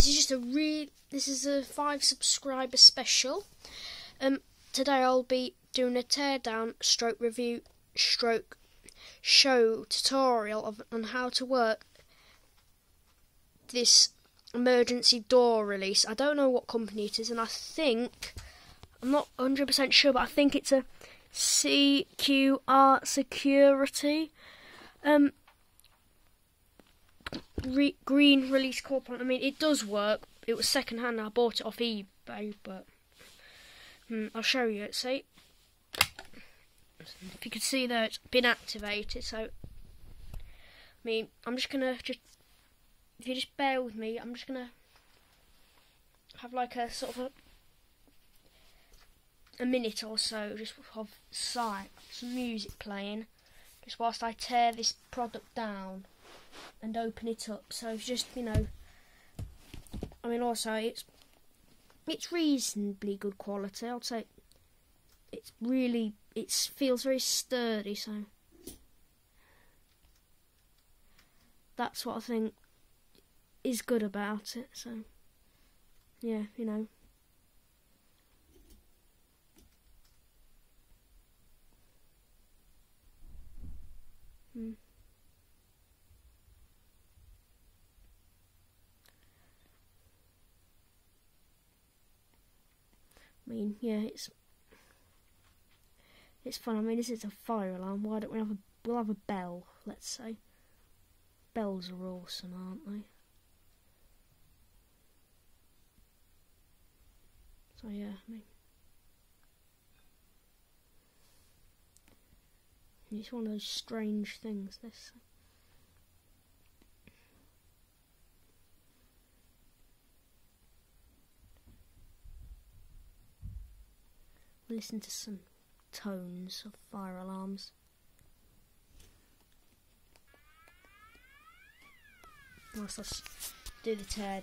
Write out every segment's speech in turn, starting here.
This is just a real. This is a five subscriber special. Um, today I'll be doing a teardown, stroke review, stroke show tutorial of on how to work this emergency door release. I don't know what company it is, and I think I'm not 100% sure, but I think it's a CQR Security. Um, re- green release corporate. I mean, it does work. It was second hand. I bought it off eBay, but hmm, I'll show you it. See, if you can see there, it's been activated. So, I mean, I'm just gonna just if you just bear with me, I'm just gonna have like a sort of a, a minute or so just of sight, some music playing, just whilst I tear this product down and open it up. So it's just you know, I mean also it's it's reasonably good quality. I'd say it's really it feels very sturdy. So that's what I think is good about it. So yeah, you know. Hmm. I mean, yeah, it's it's fun. I mean, this is a fire alarm. Why don't we have a we'll have a bell? Let's say bells are awesome, aren't they? So yeah, I mean, it's one of those strange things. This. Listen to some tones of fire alarms. Whilst I do the tear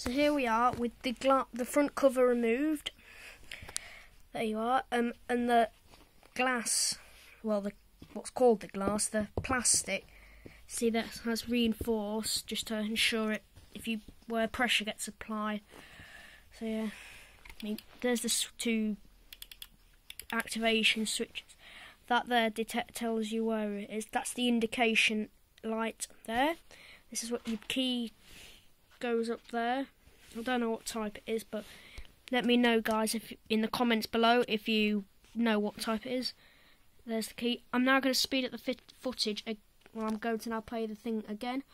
So here we are with the the front cover removed. There you are, um, and the glass, well, the what's called the glass, the plastic. See that has reinforced just to ensure it if you where pressure gets applied. So yeah, I mean there's the two activation switches. That there detect tells you where it is. That's the indication light there. This is what your key goes up there. I don't know what type it is, but let me know, guys, if in the comments below if you know what type it is. There's the key. I'm now going to speed up the footage. Well, I'm going to now play the thing again,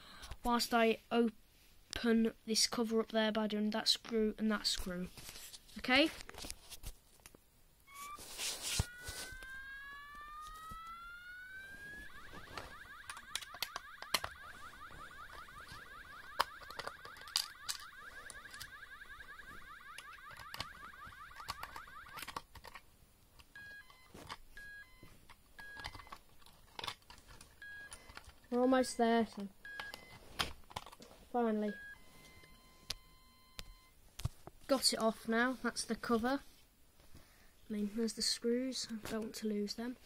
whilst I open this cover up there by doing that screw and that screw. Okay. We're almost there, so finally got it off now. That's the cover. I mean, there's the screws. I don't want to lose them.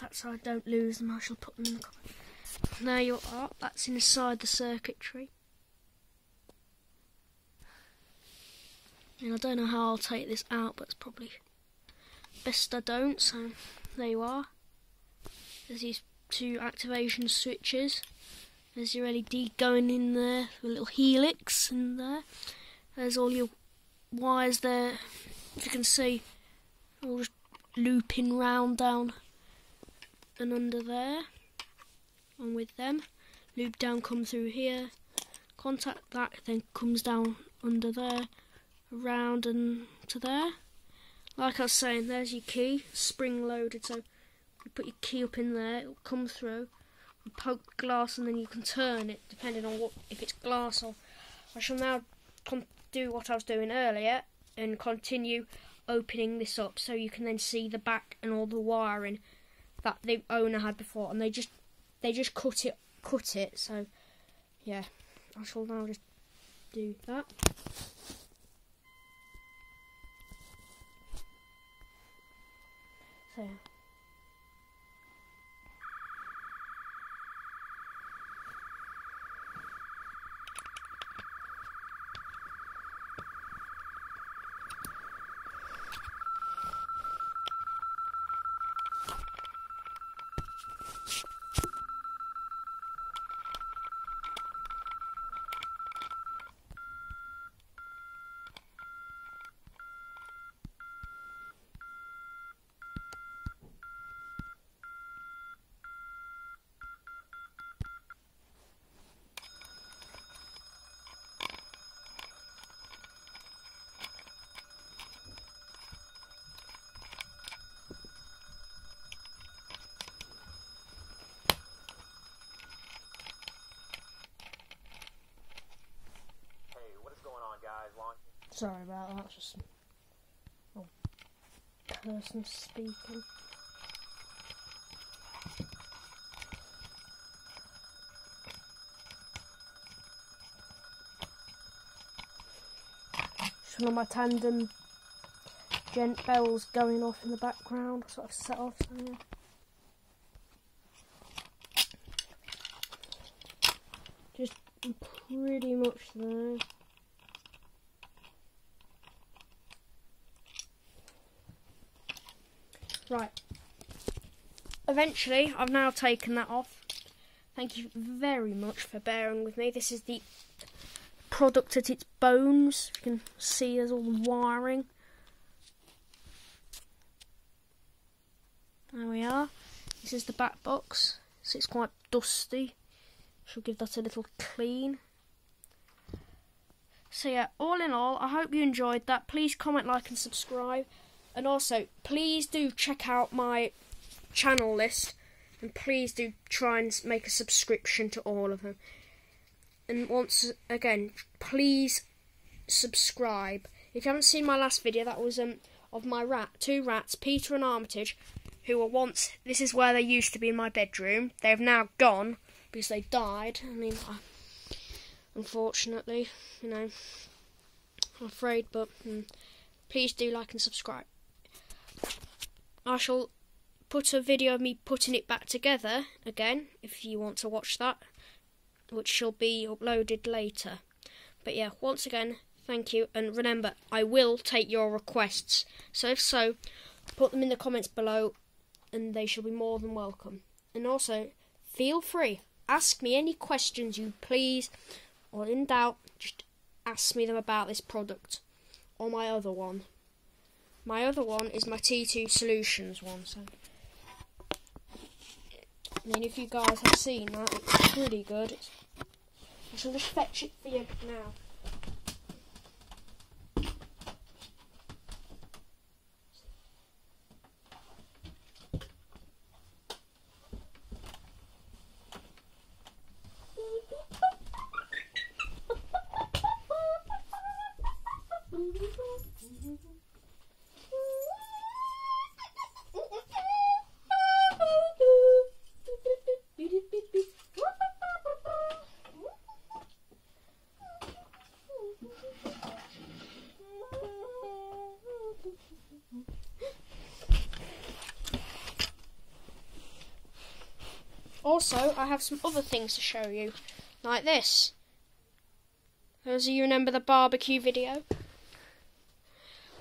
That's how I don't lose them. I shall put them in the cover. There you are. That's inside the circuitry. And I don't know how I'll take this out, but it's probably best I don't. So there you are. There's these two activation switches. There's your LED going in there, a little helix in there. There's all your wires there, if you can see, all just looping round down and under there. And with them, loop down, come through here, contact that, then comes down under there, around and to there. Like I was saying, there's your key, spring loaded, so you put your key up in there, it'll come through, and poke glass, and then you can turn it depending on what if it's glass or. I shall now do what I was doing earlier and continue opening this up so you can then see the back and all the wiring that the owner had before, and they just they just cut it cut it. So yeah, I shall now just do that. So. Hey, what is going on, guys? Long. Sorry about that. Just a person speaking. Just one of my tandem gent bells going off in the background, sort of set off. So yeah. Just pretty much there. Right. Eventually, I've now taken that off. Thank you very much for bearing with me. This is the product at its bones. You can see there's all the wiring. There we are. This is the back box. So it's quite dusty. Shall give that a little clean. So yeah, all in all, I hope you enjoyed that. Please comment, like, and subscribe. And also, please do check out my channel list, and please do try and make a subscription to all of them. And once again, please subscribe. If you haven't seen my last video, that was um of my rat, two rats, Peter and Armitage, who were once. This is where they used to be in my bedroom. They have now gone because they died. I mean, unfortunately, you know, I'm afraid, but mm, please do like and subscribe. I shall put a video of me putting it back together again if you want to watch that, which shall be uploaded later. But yeah, once again, thank you, and remember, I will take your requests. So if so, put them in the comments below, and they shall be more than welcome. And also, feel free, ask me any questions you please, or in doubt, just ask me them about this product or my other one. My other one is my T2 Solutions one. So, I mean, if you guys have seen that, it's pretty good. I shall just fetch it for you now. Also, I have some other things to show you, like this. Those of you remember the barbecue video?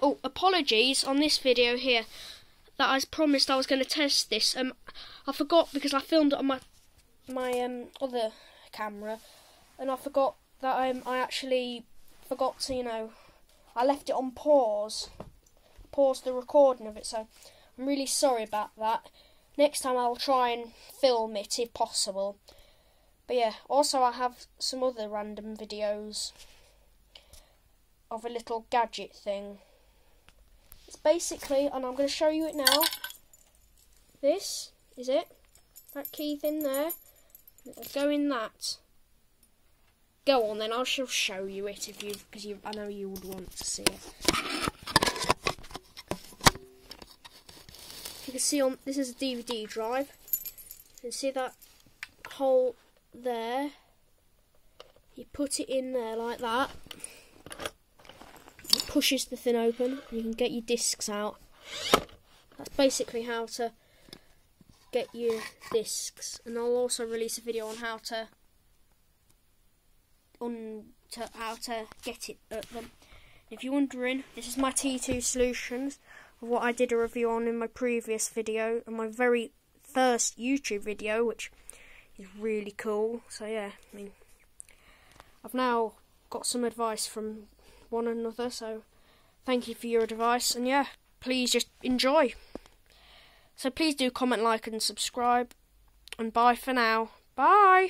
Oh, apologies on this video here that I promised I was going to test this. Um, I forgot because I filmed it on my my um other camera, and I forgot that um I actually forgot to you know I left it on pause, pause the recording of it. So I'm really sorry about that. Next time I'll try and film it if possible. But yeah, also I have some other random videos of a little gadget thing. It's basically, and I'm going to show you it now. This is it. That key thing there. It'll go in that. Go on then, I shall show you it if you, because you, I know you would want to see it. Can see on this is a DVD drive. You can see that hole there. You put it in there like that. It pushes the thing open. You can get your discs out. That's basically how to get your discs. And I'll also release a video on how to on to how to get it at them. If you're wondering, this is my T2 solutions of what I did a review on in my previous video and my very first YouTube video, which is really cool. So yeah, I mean, I've now got some advice from one another. So thank you for your advice, and yeah, please just enjoy. So please do comment, like, and subscribe. And bye for now. Bye.